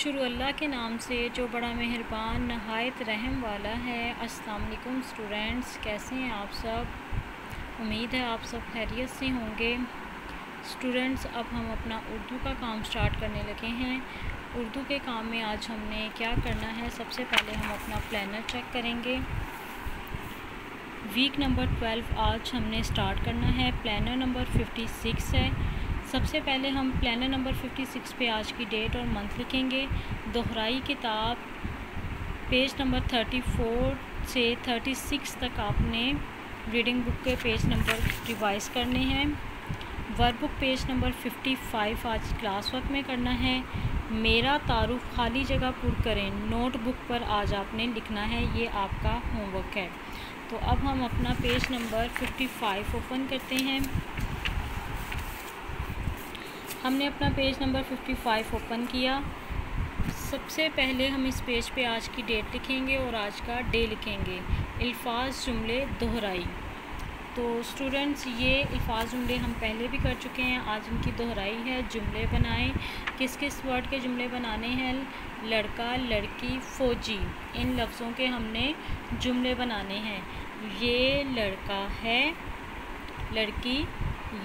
शुरू अल्लाह के नाम से, जो बड़ा मेहरबान, नहायत रहम वाला है। अस्सलाम स्टूडेंट्स, कैसे हैं आप सब? उम्मीद है आप सब खैरियत से होंगे। स्टूडेंट्स, अब हम अपना उर्दू का काम स्टार्ट करने लगे हैं। उर्दू के काम में आज हमने क्या करना है, सबसे पहले हम अपना प्लानर चेक करेंगे। वीक नंबर ट्वेल्व आज हमने स्टार्ट करना है। प्लानर नंबर फिफ्टी सिक्स है। सबसे पहले हम प्लानर नंबर 56 पे आज की डेट और मंथ लिखेंगे। दोहराई किताब पेज नंबर 34 से 36 तक आपने रीडिंग बुक के पेज नंबर रिवाइज करने हैं। वर्क बुक पेज नंबर 55 आज क्लास वर्क में करना है। मेरा तारुफ खाली जगह पुर करें नोटबुक पर आज आपने लिखना है, ये आपका होमवर्क है। तो अब हम अपना पेज नंबर 55 ओपन करते हैं। हमने अपना पेज नंबर 55 ओपन किया। सबसे पहले हम इस पेज पे आज की डेट लिखेंगे और आज का डे लिखेंगे। अल्फाज जुमले दोहराई। तो स्टूडेंट्स ये अल्फाज जुमले हम पहले भी कर चुके हैं। आज इनकी दोहराई है, जुमले बनाएँ। किस किस वर्ड के जुमले बनाने हैं? लड़का, लड़की, फ़ौजी। इन लफ्ज़ों के हमने जुमले बनाने हैं। ये लड़का है, लड़की,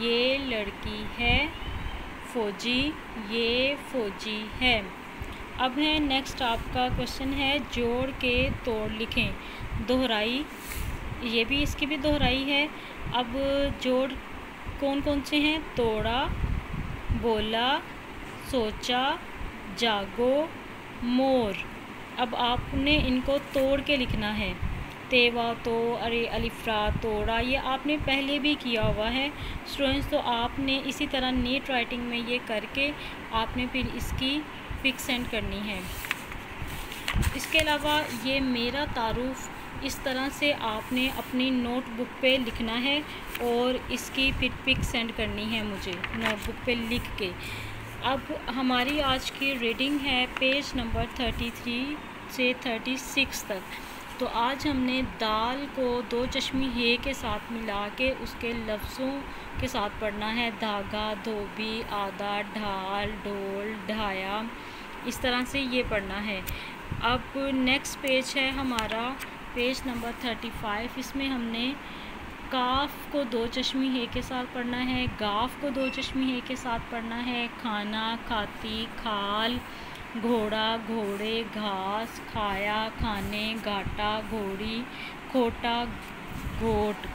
ये लड़की है फ़ौजी, ये फ़ौजी है। अब है नेक्स्ट आपका क्वेश्चन है, जोड़ के तोड़ लिखें। दोहराई, ये भी इसकी भी दोहराई है। अब जोड़ कौन कौन से हैं? तोड़ा, बोला, सोचा, जागो, मोर। अब आपने इनको तोड़ के लिखना है। तेवा तो अरे, अलिफ्रा तोड़ा ये आपने पहले भी किया हुआ है। स्टूडेंट्स तो आपने इसी तरह नीट राइटिंग में ये करके आपने फिर इसकी पिक सेंड करनी है। इसके अलावा ये मेरा तारुफ इस तरह से आपने अपनी नोटबुक पे लिखना है और इसकी फिर पिक सेंड करनी है मुझे नोटबुक पे लिख के। अब हमारी आज की रीडिंग है पेज नंबर थर्टी थ्री से थर्टी सिक्स तक। तो आज हमने दाल को दो चश्मी हे के साथ मिला के उसके लफ्ज़ों के साथ पढ़ना है। धागा, धोबी, आधा, ढाल, ढोल, ढाया, इस तरह से ये पढ़ना है। अब नेक्स्ट पेज है हमारा पेज नंबर थर्टी फाइव इसमें हमने काफ को दो चश्मी हे के साथ पढ़ना है, गाफ को दो चश्मी हे के साथ पढ़ना है। खाना, खाती, खाल घोड़ा, घोड़े, घास, खाया, खाने, घाटा, घोड़ी, खोटा, घोट।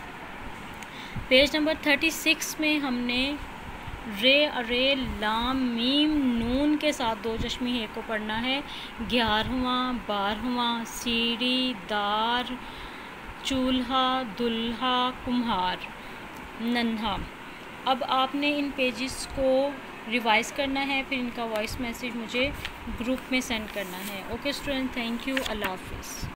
पेज नंबर थर्टी सिक्स में हमने रे अरे लाम मीम नून के साथ दो चश्मी है को पढ़ना है। ग्यारहवा, बारहवा, सीढ़ी, दार, चूल्हा, दुल्हा, कुम्हार, नन्हा। अब आपने इन पेजेस को रिवाइज़ करना है, फिर इनका वॉइस मैसेज मुझे ग्रुप में सेंड करना है। ओके स्टूडेंट थैंक यू अल्लाह हाफिज़